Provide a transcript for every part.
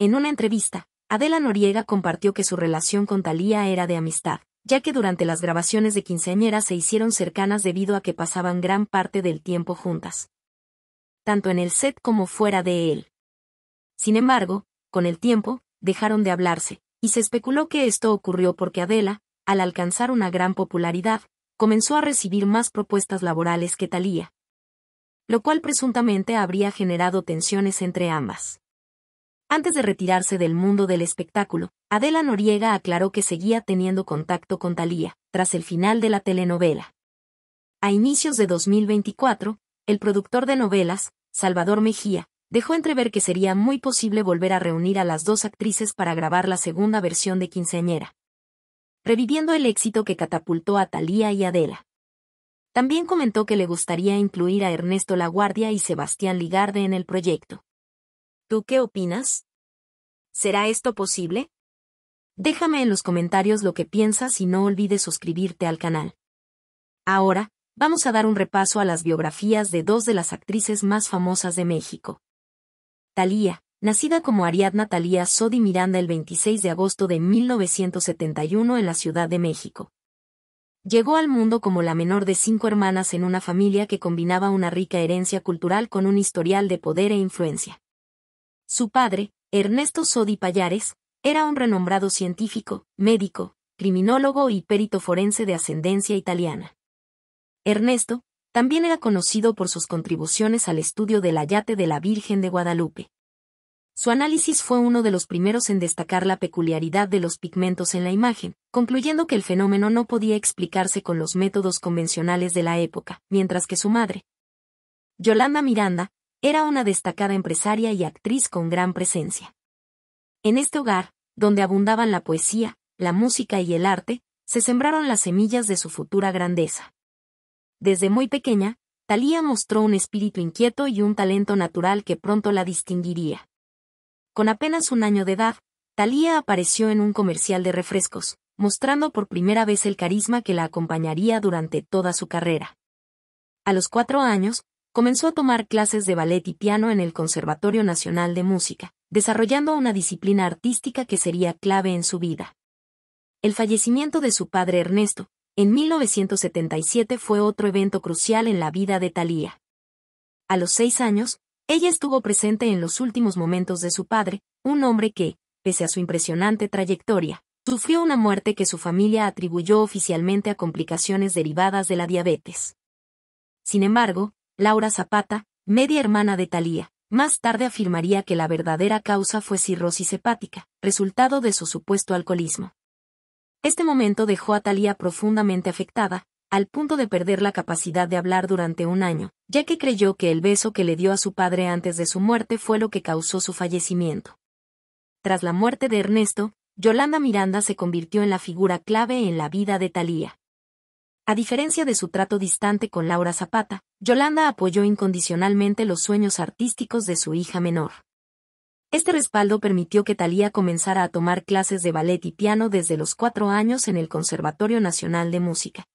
En una entrevista, Adela Noriega compartió que su relación con Thalía era de amistad, ya que durante las grabaciones de quinceañera se hicieron cercanas debido a que pasaban gran parte del tiempo juntas. Tanto en el set como fuera de él. Sin embargo, con el tiempo, dejaron de hablarse, y se especuló que esto ocurrió porque Adela, al alcanzar una gran popularidad, comenzó a recibir más propuestas laborales que Thalía. Lo cual presuntamente habría generado tensiones entre ambas. Antes de retirarse del mundo del espectáculo, Adela Noriega aclaró que seguía teniendo contacto con Thalía, tras el final de la telenovela. A inicios de 2024, el productor de novelas, Salvador Mejía, dejó entrever que sería muy posible volver a reunir a las dos actrices para grabar la segunda versión de Quinceañera. Reviviendo el éxito que catapultó a Thalía y Adela. También comentó que le gustaría incluir a Ernesto Laguardia y Sebastián Ligarde en el proyecto. ¿Tú qué opinas? ¿Será esto posible? Déjame en los comentarios lo que piensas y no olvides suscribirte al canal. Ahora, vamos a dar un repaso a las biografías de dos de las actrices más famosas de México. Talía, nacida como Ariadna Talía Sodi Miranda el 26 de agosto de 1971 en la Ciudad de México. Llegó al mundo como la menor de cinco hermanas en una familia que combinaba una rica herencia cultural con un historial de poder e influencia. Su padre, Ernesto Sodi Payares, era un renombrado científico, médico, criminólogo y perito forense de ascendencia italiana. Ernesto, también era conocido por sus contribuciones al estudio del ayate de la Virgen de Guadalupe. Su análisis fue uno de los primeros en destacar la peculiaridad de los pigmentos en la imagen, concluyendo que el fenómeno no podía explicarse con los métodos convencionales de la época, mientras que su madre, Yolanda Miranda, era una destacada empresaria y actriz con gran presencia. En este hogar, donde abundaban la poesía, la música y el arte, se sembraron las semillas de su futura grandeza. Desde muy pequeña, Talía mostró un espíritu inquieto y un talento natural que pronto la distinguiría. Con apenas un año de edad, Talía apareció en un comercial de refrescos, mostrando por primera vez el carisma que la acompañaría durante toda su carrera. A los cuatro años, comenzó a tomar clases de ballet y piano en el Conservatorio Nacional de Música, desarrollando una disciplina artística que sería clave en su vida. El fallecimiento de su padre Ernesto, en 1977 fue otro evento crucial en la vida de Thalía. A los seis años, ella estuvo presente en los últimos momentos de su padre, un hombre que, pese a su impresionante trayectoria, sufrió una muerte que su familia atribuyó oficialmente a complicaciones derivadas de la diabetes. Sin embargo, Laura Zapata, media hermana de Thalía, más tarde afirmaría que la verdadera causa fue cirrosis hepática, resultado de su supuesto alcoholismo. Este momento dejó a Thalía profundamente afectada, al punto de perder la capacidad de hablar durante un año, ya que creyó que el beso que le dio a su padre antes de su muerte fue lo que causó su fallecimiento. Tras la muerte de Ernesto, Yolanda Miranda se convirtió en la figura clave en la vida de Thalía. A diferencia de su trato distante con Laura Zapata, Yolanda apoyó incondicionalmente los sueños artísticos de su hija menor. Este respaldo permitió que Thalía comenzara a tomar clases de ballet y piano desde los cuatro años en el Conservatorio Nacional de Música.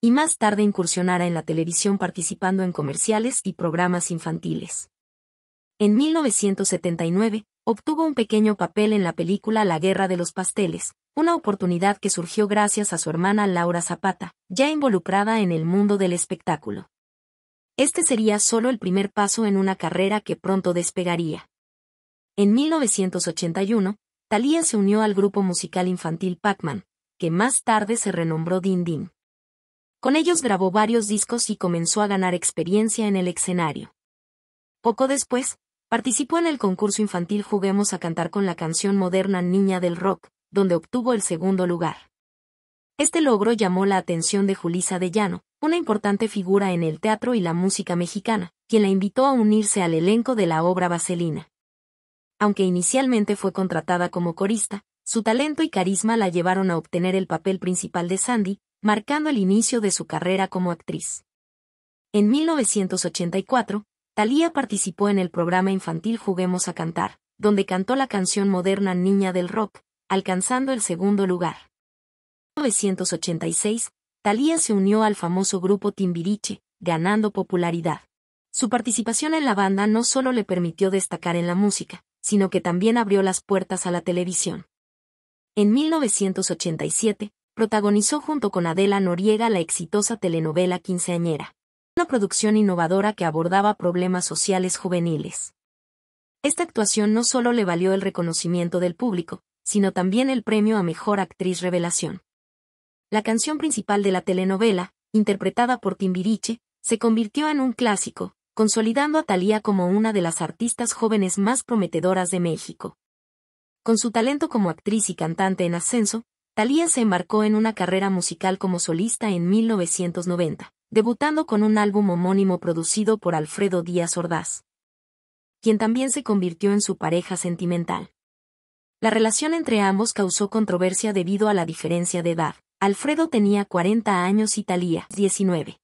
Y más tarde incursionara en la televisión participando en comerciales y programas infantiles. En 1979, obtuvo un pequeño papel en la película La Guerra de los Pasteles, una oportunidad que surgió gracias a su hermana Laura Zapata, ya involucrada en el mundo del espectáculo. Este sería solo el primer paso en una carrera que pronto despegaría. En 1981, Thalía se unió al grupo musical infantil Pac-Man, que más tarde se renombró Din Din. Con ellos grabó varios discos y comenzó a ganar experiencia en el escenario. Poco después, Participó en el concurso infantil Juguemos a cantar con la canción moderna Niña del Rock, donde obtuvo el segundo lugar. Este logro llamó la atención de Julisa de Llano, una importante figura en el teatro y la música mexicana, quien la invitó a unirse al elenco de la obra Vaselina. Aunque inicialmente fue contratada como corista, su talento y carisma la llevaron a obtener el papel principal de Sandy, marcando el inicio de su carrera como actriz. En 1984, Thalía participó en el programa infantil Juguemos a Cantar, donde cantó la canción moderna Niña del Rock, alcanzando el segundo lugar. En 1986, Thalía se unió al famoso grupo Timbiriche, ganando popularidad. Su participación en la banda no solo le permitió destacar en la música, sino que también abrió las puertas a la televisión. En 1987, protagonizó junto con Adela Noriega la exitosa telenovela Quinceañera, una producción innovadora que abordaba problemas sociales juveniles. Esta actuación no solo le valió el reconocimiento del público, sino también el premio a Mejor Actriz Revelación. La canción principal de la telenovela, interpretada por Timbiriche, se convirtió en un clásico, consolidando a Thalía como una de las artistas jóvenes más prometedoras de México. Con su talento como actriz y cantante en ascenso, Thalía se embarcó en una carrera musical como solista en 1990, debutando con un álbum homónimo producido por Alfredo Díaz Ordaz, quien también se convirtió en su pareja sentimental. La relación entre ambos causó controversia debido a la diferencia de edad. Alfredo tenía 40 años y Thalía 19.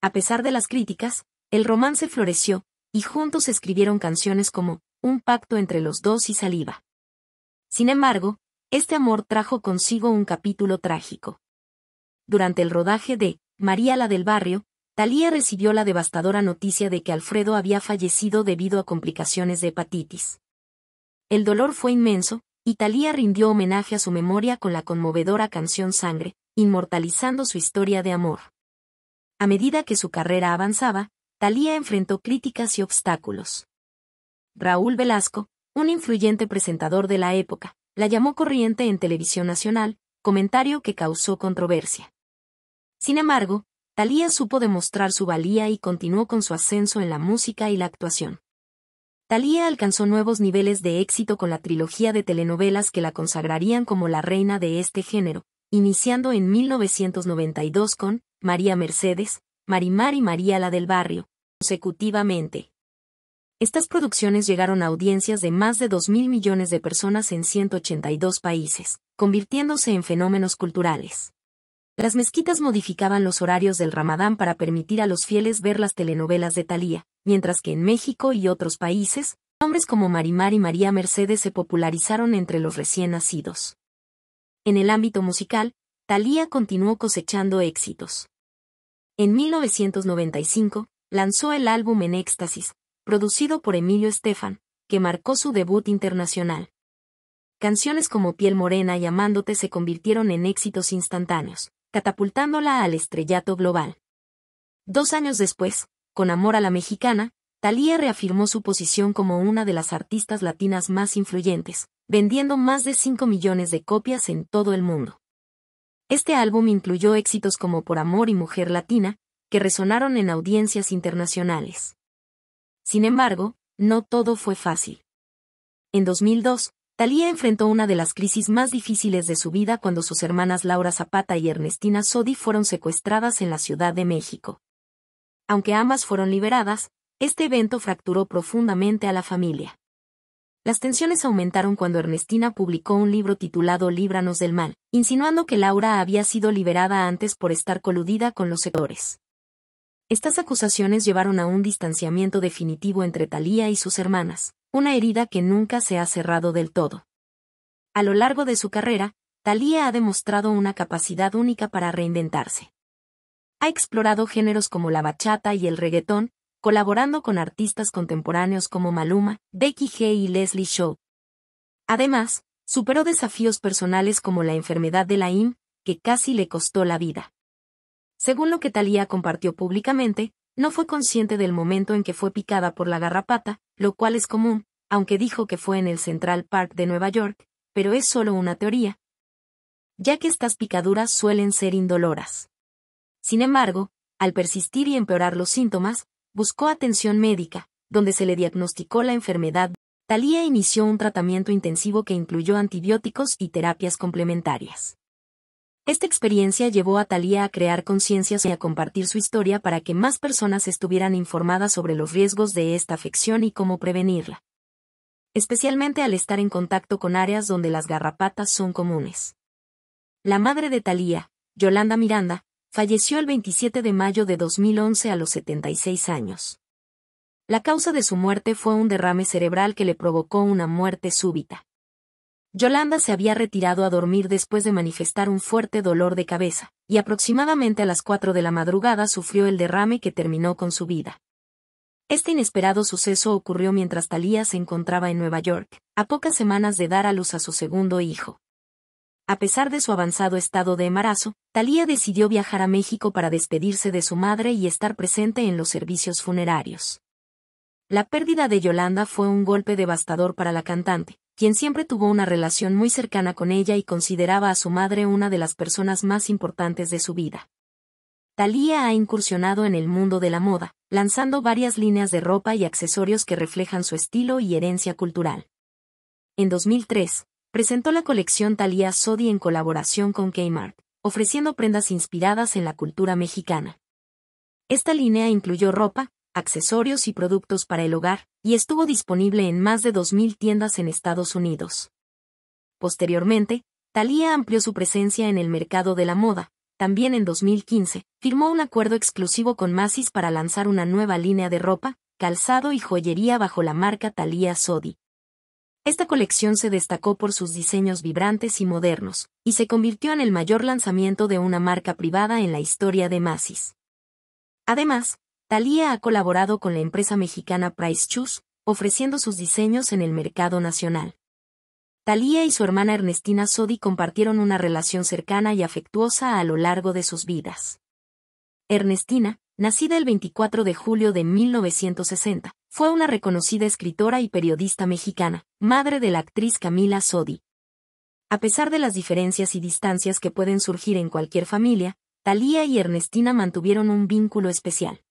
A pesar de las críticas, el romance floreció, y juntos escribieron canciones como Un pacto entre los dos y Saliva. Sin embargo, este amor trajo consigo un capítulo trágico. Durante el rodaje de María la del barrio, Talía recibió la devastadora noticia de que Alfredo había fallecido debido a complicaciones de hepatitis. El dolor fue inmenso, y Talía rindió homenaje a su memoria con la conmovedora canción Sangre, inmortalizando su historia de amor. A medida que su carrera avanzaba, Talía enfrentó críticas y obstáculos. Raúl Velasco, un influyente presentador de la época, la llamó corriente en televisión nacional, comentario que causó controversia. Sin embargo, Thalía supo demostrar su valía y continuó con su ascenso en la música y la actuación. Thalía alcanzó nuevos niveles de éxito con la trilogía de telenovelas que la consagrarían como la reina de este género, iniciando en 1992 con María Mercedes, Marimar y María la del Barrio, consecutivamente. Estas producciones llegaron a audiencias de más de 2.000 millones de personas en 182 países, convirtiéndose en fenómenos culturales. Las mezquitas modificaban los horarios del Ramadán para permitir a los fieles ver las telenovelas de Thalía, mientras que en México y otros países, nombres como Marimar y María Mercedes se popularizaron entre los recién nacidos. En el ámbito musical, Thalía continuó cosechando éxitos. En 1995, lanzó el álbum En Éxtasis, producido por Emilio Estefan, que marcó su debut internacional. Canciones como Piel Morena y Amándote se convirtieron en éxitos instantáneos, catapultándola al estrellato global. Dos años después, con Amor a la Mexicana, Thalía reafirmó su posición como una de las artistas latinas más influyentes, vendiendo más de 5 millones de copias en todo el mundo. Este álbum incluyó éxitos como Por Amor y Mujer Latina, que resonaron en audiencias internacionales. Sin embargo, no todo fue fácil. En 2002, Talía enfrentó una de las crisis más difíciles de su vida cuando sus hermanas Laura Zapata y Ernestina Sodi fueron secuestradas en la Ciudad de México. Aunque ambas fueron liberadas, este evento fracturó profundamente a la familia. Las tensiones aumentaron cuando Ernestina publicó un libro titulado Líbranos del Mal, insinuando que Laura había sido liberada antes por estar coludida con los sectores. Estas acusaciones llevaron a un distanciamiento definitivo entre Talía y sus hermanas, una herida que nunca se ha cerrado del todo. A lo largo de su carrera, Talía ha demostrado una capacidad única para reinventarse. Ha explorado géneros como la bachata y el reggaetón, colaborando con artistas contemporáneos como Maluma, Becky G y Leslie Shaw. Además, superó desafíos personales como la enfermedad de la IM, que casi le costó la vida. Según lo que Talía compartió públicamente, no fue consciente del momento en que fue picada por la garrapata, lo cual es común, aunque dijo que fue en el Central Park de Nueva York, pero es solo una teoría, ya que estas picaduras suelen ser indoloras. Sin embargo, al persistir y empeorar los síntomas, buscó atención médica, donde se le diagnosticó la enfermedad. Talía inició un tratamiento intensivo que incluyó antibióticos y terapias complementarias. Esta experiencia llevó a Thalía a crear conciencias y a compartir su historia para que más personas estuvieran informadas sobre los riesgos de esta afección y cómo prevenirla. Especialmente al estar en contacto con áreas donde las garrapatas son comunes. La madre de Thalía, Yolanda Miranda, falleció el 27 de mayo de 2011 a los 76 años. La causa de su muerte fue un derrame cerebral que le provocó una muerte súbita. Yolanda se había retirado a dormir después de manifestar un fuerte dolor de cabeza, y aproximadamente a las 4 de la madrugada sufrió el derrame que terminó con su vida. Este inesperado suceso ocurrió mientras Thalía se encontraba en Nueva York, a pocas semanas de dar a luz a su segundo hijo. A pesar de su avanzado estado de embarazo, Thalía decidió viajar a México para despedirse de su madre y estar presente en los servicios funerarios. La pérdida de Yolanda fue un golpe devastador para la cantante, quien siempre tuvo una relación muy cercana con ella y consideraba a su madre una de las personas más importantes de su vida. Thalía ha incursionado en el mundo de la moda, lanzando varias líneas de ropa y accesorios que reflejan su estilo y herencia cultural. En 2003, presentó la colección Thalía Sodi en colaboración con Kmart, ofreciendo prendas inspiradas en la cultura mexicana. Esta línea incluyó ropa, accesorios y productos para el hogar, y estuvo disponible en más de 2.000 tiendas en Estados Unidos. Posteriormente, Thalía amplió su presencia en el mercado de la moda, también en 2015, firmó un acuerdo exclusivo con Macy's para lanzar una nueva línea de ropa, calzado y joyería bajo la marca Thalia Sodi. Esta colección se destacó por sus diseños vibrantes y modernos, y se convirtió en el mayor lanzamiento de una marca privada en la historia de Macy's. Además, Thalia ha colaborado con la empresa mexicana Price Choose, ofreciendo sus diseños en el mercado nacional. Talía y su hermana Ernestina Sodi compartieron una relación cercana y afectuosa a lo largo de sus vidas. Ernestina, nacida el 24 de julio de 1960, fue una reconocida escritora y periodista mexicana, madre de la actriz Camila Sodi. A pesar de las diferencias y distancias que pueden surgir en cualquier familia, Talía y Ernestina mantuvieron un vínculo especial.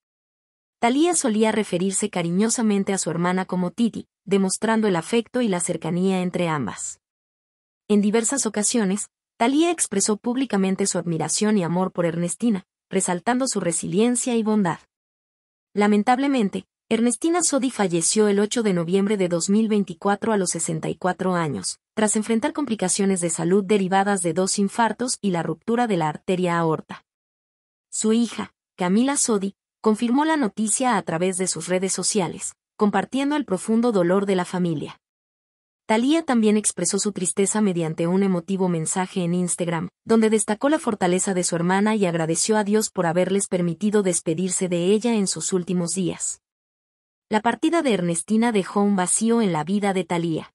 Talía solía referirse cariñosamente a su hermana como Titi, demostrando el afecto y la cercanía entre ambas. En diversas ocasiones, Talía expresó públicamente su admiración y amor por Ernestina, resaltando su resiliencia y bondad. Lamentablemente, Ernestina Sodi falleció el 8 de noviembre de 2024 a los 64 años, tras enfrentar complicaciones de salud derivadas de dos infartos y la ruptura de la arteria aorta. Su hija, Camila Sodi, confirmó la noticia a través de sus redes sociales, compartiendo el profundo dolor de la familia. Talía también expresó su tristeza mediante un emotivo mensaje en Instagram, donde destacó la fortaleza de su hermana y agradeció a Dios por haberles permitido despedirse de ella en sus últimos días. La partida de Ernestina dejó un vacío en la vida de Talía.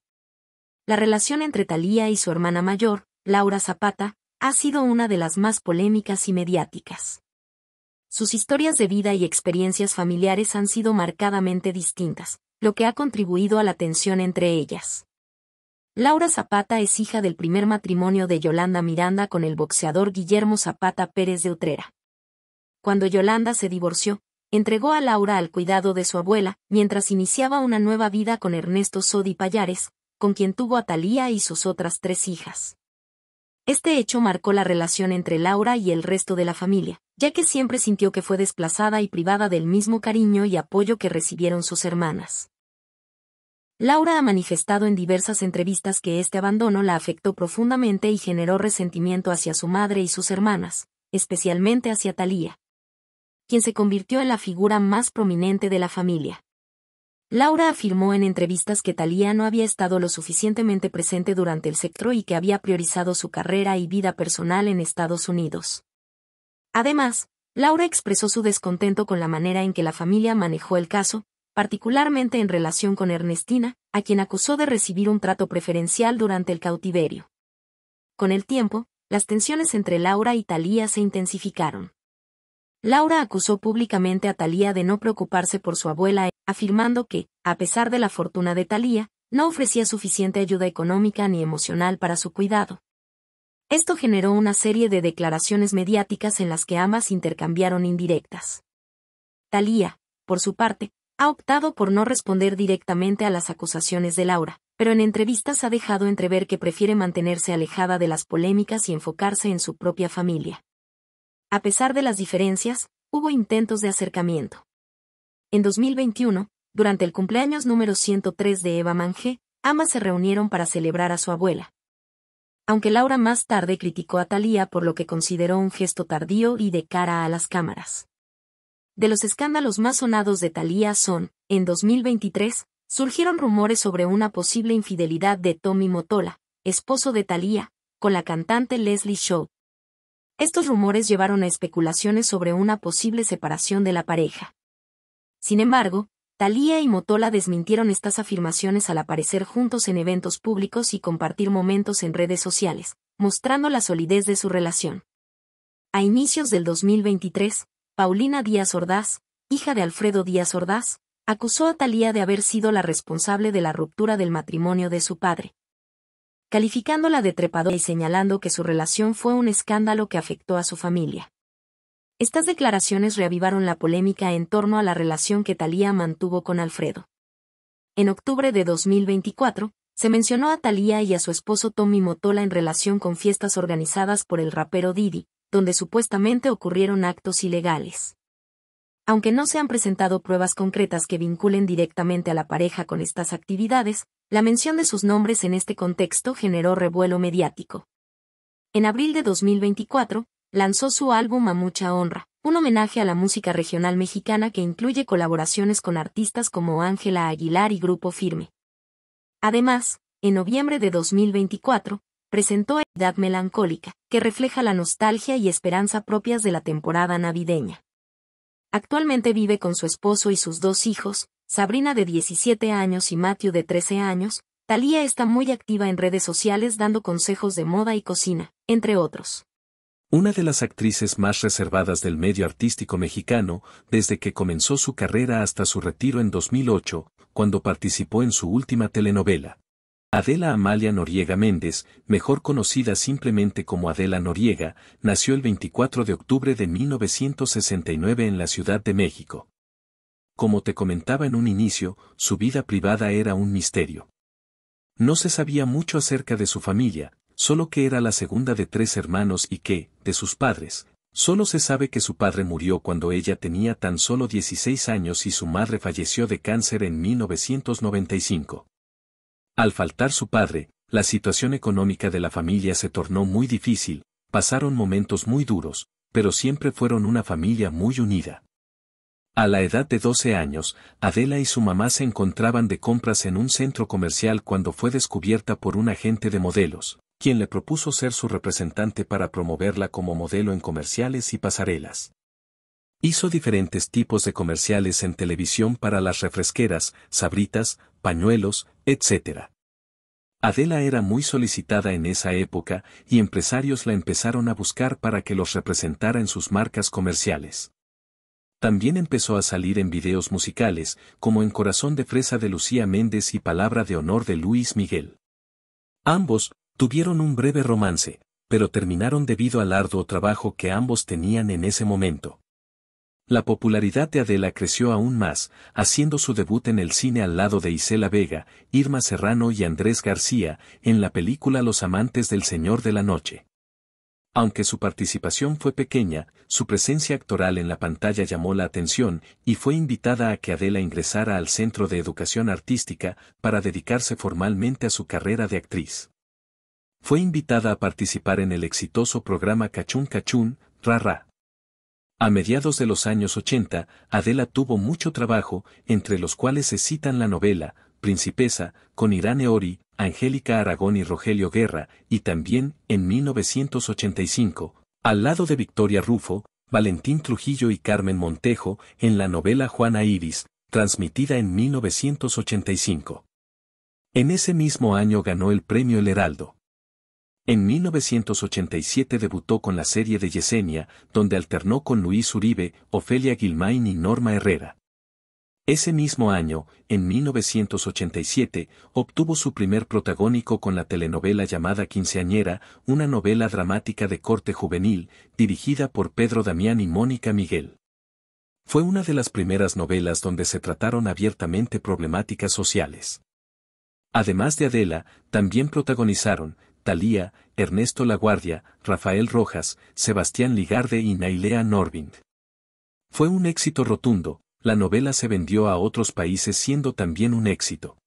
La relación entre Talía y su hermana mayor, Laura Zapata, ha sido una de las más polémicas y mediáticas. Sus historias de vida y experiencias familiares han sido marcadamente distintas, lo que ha contribuido a la tensión entre ellas. Laura Zapata es hija del primer matrimonio de Yolanda Miranda con el boxeador Guillermo Zapata Pérez de Utrera. Cuando Yolanda se divorció, entregó a Laura al cuidado de su abuela, mientras iniciaba una nueva vida con Ernesto Sodi Payares, con quien tuvo a Talía y sus otras tres hijas. Este hecho marcó la relación entre Laura y el resto de la familia, ya que siempre sintió que fue desplazada y privada del mismo cariño y apoyo que recibieron sus hermanas. Laura ha manifestado en diversas entrevistas que este abandono la afectó profundamente y generó resentimiento hacia su madre y sus hermanas, especialmente hacia Talía, quien se convirtió en la figura más prominente de la familia. Laura afirmó en entrevistas que Talía no había estado lo suficientemente presente durante el sector y que había priorizado su carrera y vida personal en Estados Unidos. Además, Laura expresó su descontento con la manera en que la familia manejó el caso, particularmente en relación con Ernestina, a quien acusó de recibir un trato preferencial durante el cautiverio. Con el tiempo, las tensiones entre Laura y Talía se intensificaron. Laura acusó públicamente a Talía de no preocuparse por su abuela, afirmando que, a pesar de la fortuna de Talía, no ofrecía suficiente ayuda económica ni emocional para su cuidado. Esto generó una serie de declaraciones mediáticas en las que ambas intercambiaron indirectas. Talía, por su parte, ha optado por no responder directamente a las acusaciones de Laura, pero en entrevistas ha dejado entrever que prefiere mantenerse alejada de las polémicas y enfocarse en su propia familia. A pesar de las diferencias, hubo intentos de acercamiento. En 2021, durante el cumpleaños número 103 de Eva Mangé, ambas se reunieron para celebrar a su abuela. Aunque Laura más tarde criticó a Thalía por lo que consideró un gesto tardío y de cara a las cámaras. De los escándalos más sonados de Thalía son, en 2023, surgieron rumores sobre una posible infidelidad de Tommy Motola, esposo de Thalía, con la cantante Leslie Shaw, estos rumores llevaron a especulaciones sobre una posible separación de la pareja. Sin embargo, Talía y Motola desmintieron estas afirmaciones al aparecer juntos en eventos públicos y compartir momentos en redes sociales, mostrando la solidez de su relación. A inicios del 2023, Paulina Díaz Ordaz, hija de Alfredo Díaz Ordaz, acusó a Talía de haber sido la responsable de la ruptura del matrimonio de su padre, calificándola de trepadora y señalando que su relación fue un escándalo que afectó a su familia. Estas declaraciones reavivaron la polémica en torno a la relación que Talía mantuvo con Alfredo. En octubre de 2024, se mencionó a Talía y a su esposo Tommy Motola en relación con fiestas organizadas por el rapero Didi, donde supuestamente ocurrieron actos ilegales. Aunque no se han presentado pruebas concretas que vinculen directamente a la pareja con estas actividades, la mención de sus nombres en este contexto generó revuelo mediático. En abril de 2024, lanzó su álbum A Mucha Honra, un homenaje a la música regional mexicana que incluye colaboraciones con artistas como Ángela Aguilar y Grupo Firme. Además, en noviembre de 2024, presentó Edad Melancólica, que refleja la nostalgia y esperanza propias de la temporada navideña. Actualmente vive con su esposo y sus dos hijos, Sabrina de 17 años y Matthew de 13 años. Talía está muy activa en redes sociales dando consejos de moda y cocina, entre otros. Una de las actrices más reservadas del medio artístico mexicano, desde que comenzó su carrera hasta su retiro en 2008, cuando participó en su última telenovela, Adela Amalia Noriega Méndez, mejor conocida simplemente como Adela Noriega, nació el 24 de octubre de 1969 en la Ciudad de México. Como te comentaba en un inicio, su vida privada era un misterio. No se sabía mucho acerca de su familia, solo que era la segunda de tres hermanos y que, de sus padres, solo se sabe que su padre murió cuando ella tenía tan solo 16 años y su madre falleció de cáncer en 1995. Al faltar su padre, la situación económica de la familia se tornó muy difícil, pasaron momentos muy duros, pero siempre fueron una familia muy unida. A la edad de 12 años, Adela y su mamá se encontraban de compras en un centro comercial cuando fue descubierta por un agente de modelos, quien le propuso ser su representante para promoverla como modelo en comerciales y pasarelas. Hizo diferentes tipos de comerciales en televisión para las refresqueras, sabritas, pañuelos, etc. Adela era muy solicitada en esa época y empresarios la empezaron a buscar para que los representara en sus marcas comerciales. También empezó a salir en videos musicales, como en Corazón de Fresa de Lucía Méndez y Palabra de Honor de Luis Miguel. Ambos, tuvieron un breve romance, pero terminaron debido al arduo trabajo que ambos tenían en ese momento. La popularidad de Adela creció aún más, haciendo su debut en el cine al lado de Isela Vega, Irma Serrano y Andrés García, en la película Los amantes del Señor de la Noche. Aunque su participación fue pequeña, su presencia actoral en la pantalla llamó la atención y fue invitada a que Adela ingresara al Centro de Educación Artística para dedicarse formalmente a su carrera de actriz. Fue invitada a participar en el exitoso programa Cachún Cachún, Ra Ra. A mediados de los años 80, Adela tuvo mucho trabajo, entre los cuales se citan la novela, Principesa, con Irane Ori, Angélica Aragón y Rogelio Guerra, y también, en 1985, al lado de Victoria Rufo, Valentín Trujillo y Carmen Montejo, en la novela Juana Iris, transmitida en 1985. En ese mismo año ganó el premio El Heraldo. En 1987 debutó con la serie de Yesenia, donde alternó con Luis Uribe, Ofelia Gilmain y Norma Herrera. Ese mismo año, en 1987, obtuvo su primer protagónico con la telenovela llamada Quinceañera, una novela dramática de corte juvenil, dirigida por Pedro Damián y Mónica Miguel. Fue una de las primeras novelas donde se trataron abiertamente problemáticas sociales. Además de Adela, también protagonizaron, Talía, Ernesto Laguardia, Rafael Rojas, Sebastián Ligarde y Nailea Norvind. Fue un éxito rotundo, la novela se vendió a otros países siendo también un éxito.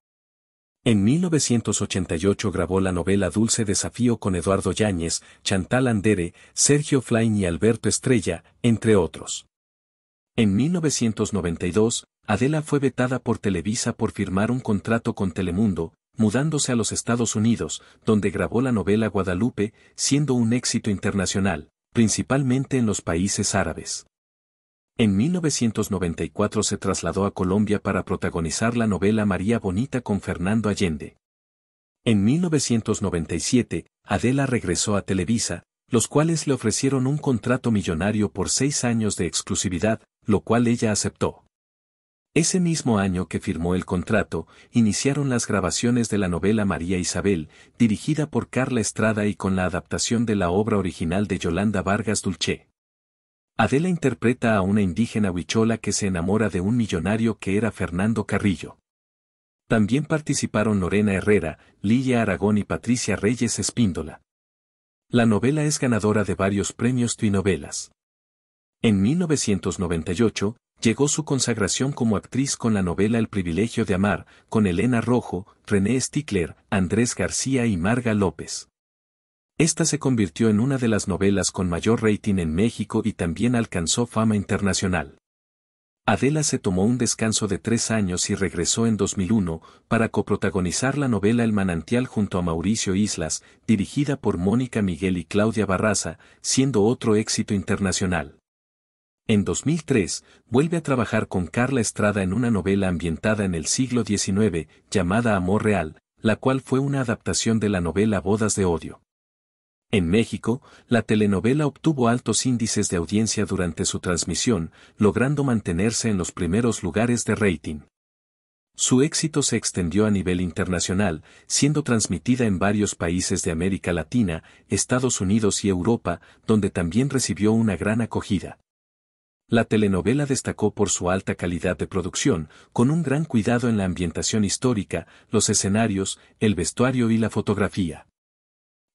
En 1988 grabó la novela Dulce Desafío con Eduardo Yáñez, Chantal Andere, Sergio Flain y Alberto Estrella, entre otros. En 1992, Adela fue vetada por Televisa por firmar un contrato con Telemundo, mudándose a los Estados Unidos, donde grabó la novela Guadalupe, siendo un éxito internacional, principalmente en los países árabes. En 1994 se trasladó a Colombia para protagonizar la novela María Bonita con Fernando Allende. En 1997, Adela regresó a Televisa, los cuales le ofrecieron un contrato millonario por seis años de exclusividad, lo cual ella aceptó. Ese mismo año que firmó el contrato, iniciaron las grabaciones de la novela María Isabel, dirigida por Carla Estrada y con la adaptación de la obra original de Yolanda Vargas Dulce. Adela interpreta a una indígena huichola que se enamora de un millonario que era Fernando Carrillo. También participaron Lorena Herrera, Lilia Aragón y Patricia Reyes Espíndola. La novela es ganadora de varios premios Twinovelas. En 1998, llegó su consagración como actriz con la novela El privilegio de amar, con Elena Rojo, René Stickler, Andrés García y Marga López. Esta se convirtió en una de las novelas con mayor rating en México y también alcanzó fama internacional. Adela se tomó un descanso de tres años y regresó en 2001 para coprotagonizar la novela El manantial junto a Mauricio Islas, dirigida por Mónica Miguel y Claudia Barraza, siendo otro éxito internacional. En 2003, vuelve a trabajar con Carla Estrada en una novela ambientada en el siglo XIX, llamada Amor Real, la cual fue una adaptación de la novela Bodas de Odio. En México, la telenovela obtuvo altos índices de audiencia durante su transmisión, logrando mantenerse en los primeros lugares de rating. Su éxito se extendió a nivel internacional, siendo transmitida en varios países de América Latina, Estados Unidos y Europa, donde también recibió una gran acogida. La telenovela destacó por su alta calidad de producción, con un gran cuidado en la ambientación histórica, los escenarios, el vestuario y la fotografía.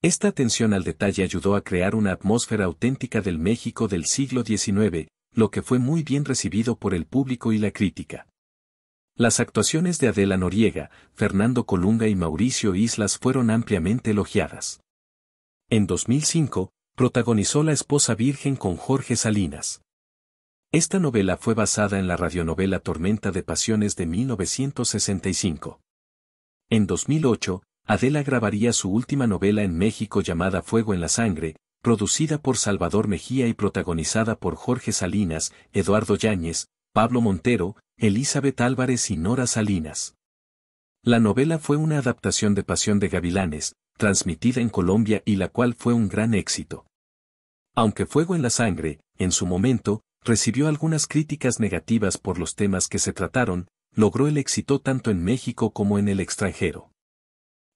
Esta atención al detalle ayudó a crear una atmósfera auténtica del México del siglo XIX, lo que fue muy bien recibido por el público y la crítica. Las actuaciones de Adela Noriega, Fernando Colunga y Mauricio Islas fueron ampliamente elogiadas. En 2005, protagonizó La esposa virgen con Jorge Salinas. Esta novela fue basada en la radionovela Tormenta de Pasiones de 1965. En 2008, Adela grabaría su última novela en México llamada Fuego en la Sangre, producida por Salvador Mejía y protagonizada por Jorge Salinas, Eduardo Yáñez, Pablo Montero, Elizabeth Álvarez y Nora Salinas. La novela fue una adaptación de Pasión de Gavilanes, transmitida en Colombia y la cual fue un gran éxito. Aunque Fuego en la Sangre, en su momento, recibió algunas críticas negativas por los temas que se trataron, logró el éxito tanto en México como en el extranjero.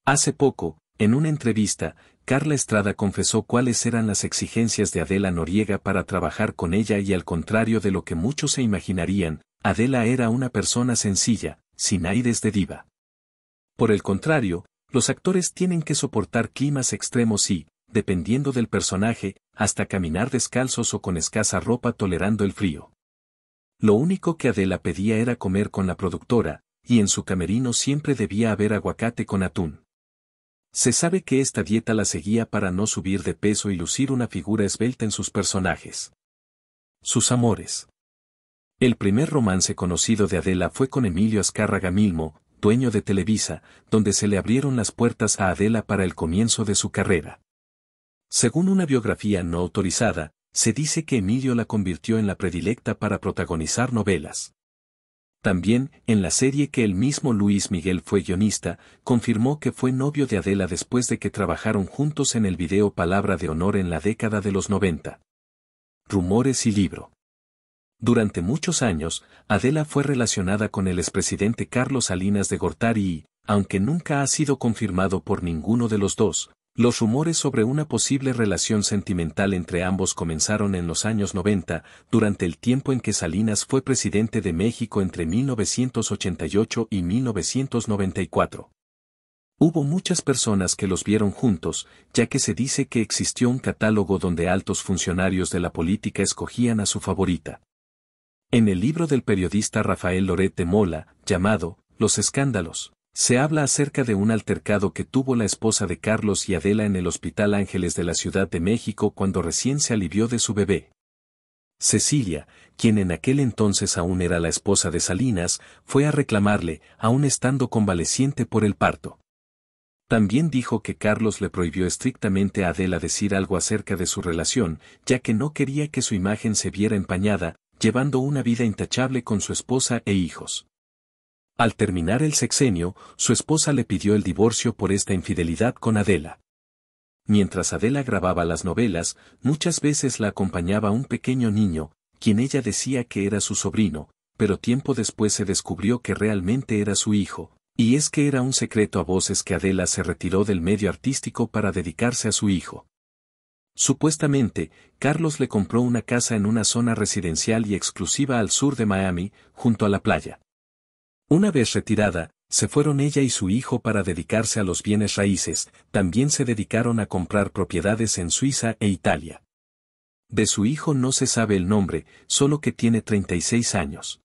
Hace poco, en una entrevista, Carla Estrada confesó cuáles eran las exigencias de Adela Noriega para trabajar con ella y al contrario de lo que muchos se imaginarían, Adela era una persona sencilla, sin aires de diva. Por el contrario, los actores tienen que soportar climas extremos y, dependiendo del personaje, hasta caminar descalzos o con escasa ropa tolerando el frío. Lo único que Adela pedía era comer con la productora, y en su camerino siempre debía haber aguacate con atún. Se sabe que esta dieta la seguía para no subir de peso y lucir una figura esbelta en sus personajes. Sus amores. El primer romance conocido de Adela fue con Emilio Azcárraga Milmo, dueño de Televisa, donde se le abrieron las puertas a Adela para el comienzo de su carrera. Según una biografía no autorizada, se dice que Emilio la convirtió en la predilecta para protagonizar novelas. También, en la serie que el mismo Luis Miguel fue guionista, confirmó que fue novio de Adela después de que trabajaron juntos en el video Palabra de Honor en la década de los 90. Rumores y libro. Durante muchos años, Adela fue relacionada con el expresidente Carlos Salinas de Gortari y, aunque nunca ha sido confirmado por ninguno de los dos, los rumores sobre una posible relación sentimental entre ambos comenzaron en los años 90, durante el tiempo en que Salinas fue presidente de México entre 1988 y 1994. Hubo muchas personas que los vieron juntos, ya que se dice que existió un catálogo donde altos funcionarios de la política escogían a su favorita. En el libro del periodista Rafael Lorete Mola, llamado Los escándalos, se habla acerca de un altercado que tuvo la esposa de Carlos y Adela en el Hospital Ángeles de la Ciudad de México cuando recién se alivió de su bebé. Cecilia, quien en aquel entonces aún era la esposa de Salinas, fue a reclamarle, aún estando convaleciente por el parto. También dijo que Carlos le prohibió estrictamente a Adela decir algo acerca de su relación, ya que no quería que su imagen se viera empañada, llevando una vida intachable con su esposa e hijos. Al terminar el sexenio, su esposa le pidió el divorcio por esta infidelidad con Adela. Mientras Adela grababa las novelas, muchas veces la acompañaba un pequeño niño, quien ella decía que era su sobrino, pero tiempo después se descubrió que realmente era su hijo, y es que era un secreto a voces que Adela se retiró del medio artístico para dedicarse a su hijo. Supuestamente, Carlos le compró una casa en una zona residencial y exclusiva al sur de Miami, junto a la playa. Una vez retirada, se fueron ella y su hijo para dedicarse a los bienes raíces, también se dedicaron a comprar propiedades en Suiza e Italia. De su hijo no se sabe el nombre, solo que tiene 36 años.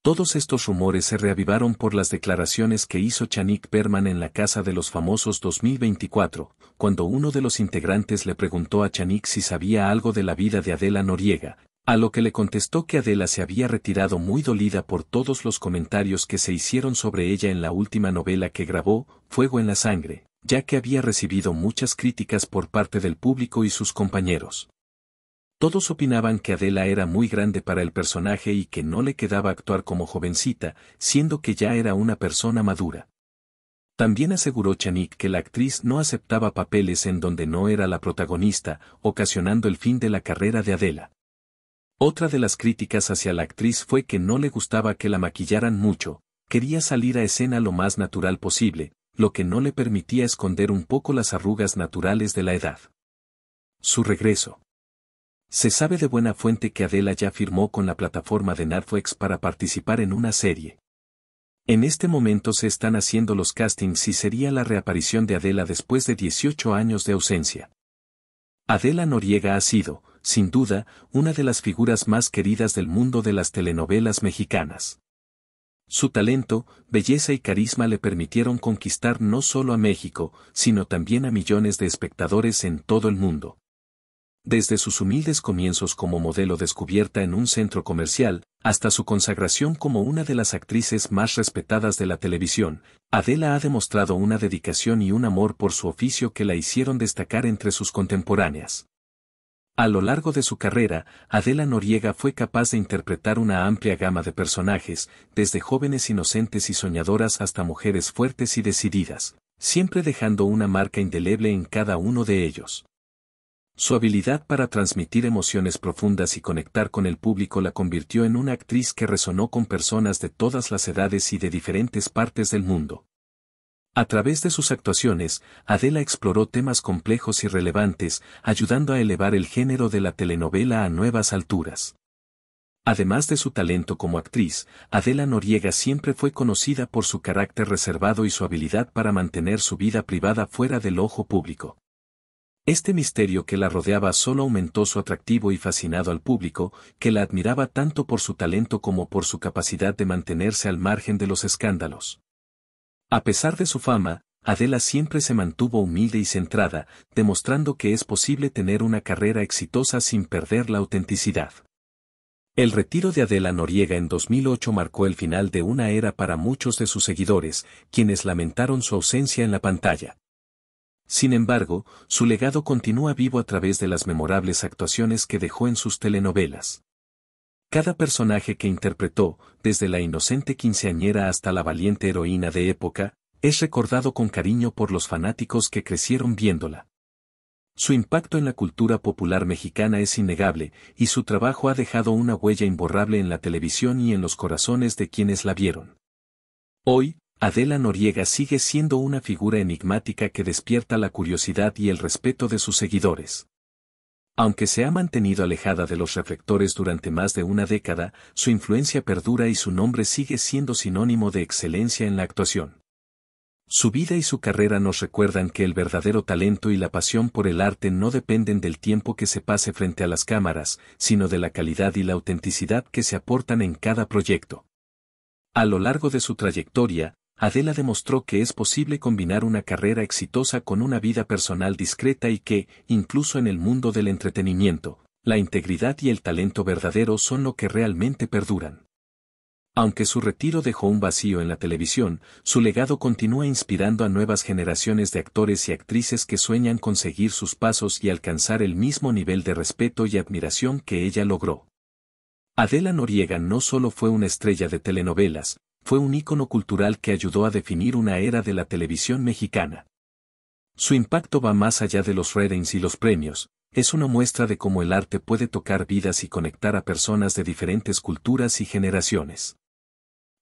Todos estos rumores se reavivaron por las declaraciones que hizo Chanik Berman en la Casa de los Famosos 2024, cuando uno de los integrantes le preguntó a Chanik si sabía algo de la vida de Adela Noriega, a lo que le contestó que Adela se había retirado muy dolida por todos los comentarios que se hicieron sobre ella en la última novela que grabó, Fuego en la Sangre, ya que había recibido muchas críticas por parte del público y sus compañeros. Todos opinaban que Adela era muy grande para el personaje y que no le quedaba actuar como jovencita, siendo que ya era una persona madura. También aseguró Chanik que la actriz no aceptaba papeles en donde no era la protagonista, ocasionando el fin de la carrera de Adela. Otra de las críticas hacia la actriz fue que no le gustaba que la maquillaran mucho, quería salir a escena lo más natural posible, lo que no le permitía esconder un poco las arrugas naturales de la edad. Su regreso. Se sabe de buena fuente que Adela ya firmó con la plataforma de Netflix para participar en una serie. En este momento se están haciendo los castings y sería la reaparición de Adela después de 18 años de ausencia. Adela Noriega ha sido, sin duda, una de las figuras más queridas del mundo de las telenovelas mexicanas. Su talento, belleza y carisma le permitieron conquistar no solo a México, sino también a millones de espectadores en todo el mundo. Desde sus humildes comienzos como modelo descubierta en un centro comercial, hasta su consagración como una de las actrices más respetadas de la televisión, Adela ha demostrado una dedicación y un amor por su oficio que la hicieron destacar entre sus contemporáneas. A lo largo de su carrera, Adela Noriega fue capaz de interpretar una amplia gama de personajes, desde jóvenes inocentes y soñadoras hasta mujeres fuertes y decididas, siempre dejando una marca indeleble en cada uno de ellos. Su habilidad para transmitir emociones profundas y conectar con el público la convirtió en una actriz que resonó con personas de todas las edades y de diferentes partes del mundo. A través de sus actuaciones, Adela exploró temas complejos y relevantes, ayudando a elevar el género de la telenovela a nuevas alturas. Además de su talento como actriz, Adela Noriega siempre fue conocida por su carácter reservado y su habilidad para mantener su vida privada fuera del ojo público. Este misterio que la rodeaba solo aumentó su atractivo y fascinado al público, que la admiraba tanto por su talento como por su capacidad de mantenerse al margen de los escándalos. A pesar de su fama, Adela siempre se mantuvo humilde y centrada, demostrando que es posible tener una carrera exitosa sin perder la autenticidad. El retiro de Adela Noriega en 2008 marcó el final de una era para muchos de sus seguidores, quienes lamentaron su ausencia en la pantalla. Sin embargo, su legado continúa vivo a través de las memorables actuaciones que dejó en sus telenovelas. Cada personaje que interpretó, desde la inocente quinceañera hasta la valiente heroína de época, es recordado con cariño por los fanáticos que crecieron viéndola. Su impacto en la cultura popular mexicana es innegable, y su trabajo ha dejado una huella imborrable en la televisión y en los corazones de quienes la vieron. Hoy, Adela Noriega sigue siendo una figura enigmática que despierta la curiosidad y el respeto de sus seguidores. Aunque se ha mantenido alejada de los reflectores durante más de una década, su influencia perdura y su nombre sigue siendo sinónimo de excelencia en la actuación. Su vida y su carrera nos recuerdan que el verdadero talento y la pasión por el arte no dependen del tiempo que se pase frente a las cámaras, sino de la calidad y la autenticidad que se aportan en cada proyecto. A lo largo de su trayectoria, Adela demostró que es posible combinar una carrera exitosa con una vida personal discreta y que, incluso en el mundo del entretenimiento, la integridad y el talento verdadero son lo que realmente perduran. Aunque su retiro dejó un vacío en la televisión, su legado continúa inspirando a nuevas generaciones de actores y actrices que sueñan con seguir sus pasos y alcanzar el mismo nivel de respeto y admiración que ella logró. Adela Noriega no solo fue una estrella de telenovelas, fue un ícono cultural que ayudó a definir una era de la televisión mexicana. Su impacto va más allá de los ratings y los premios, es una muestra de cómo el arte puede tocar vidas y conectar a personas de diferentes culturas y generaciones.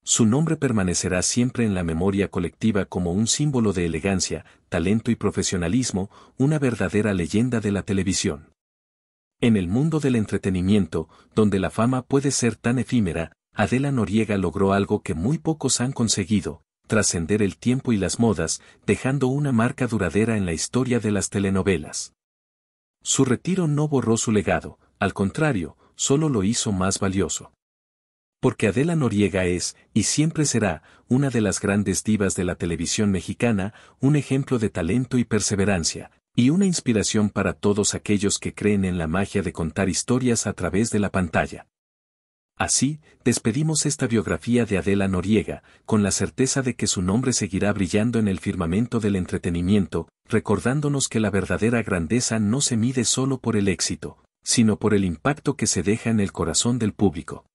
Su nombre permanecerá siempre en la memoria colectiva como un símbolo de elegancia, talento y profesionalismo, una verdadera leyenda de la televisión. En el mundo del entretenimiento, donde la fama puede ser tan efímera, Adela Noriega logró algo que muy pocos han conseguido, trascender el tiempo y las modas, dejando una marca duradera en la historia de las telenovelas. Su retiro no borró su legado, al contrario, solo lo hizo más valioso. Porque Adela Noriega es, y siempre será, una de las grandes divas de la televisión mexicana, un ejemplo de talento y perseverancia, y una inspiración para todos aquellos que creen en la magia de contar historias a través de la pantalla. Así, despedimos esta biografía de Adela Noriega, con la certeza de que su nombre seguirá brillando en el firmamento del entretenimiento, recordándonos que la verdadera grandeza no se mide solo por el éxito, sino por el impacto que se deja en el corazón del público.